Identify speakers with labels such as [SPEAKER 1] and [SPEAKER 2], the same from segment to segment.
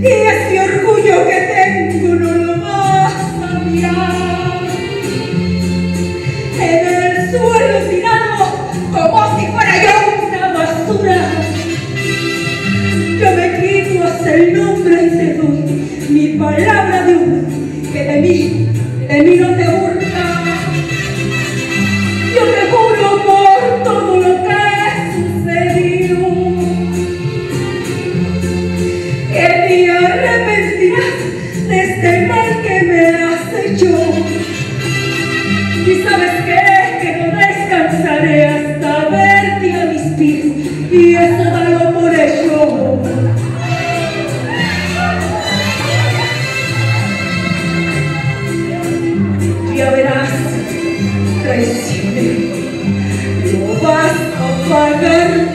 [SPEAKER 1] Y ese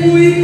[SPEAKER 2] fui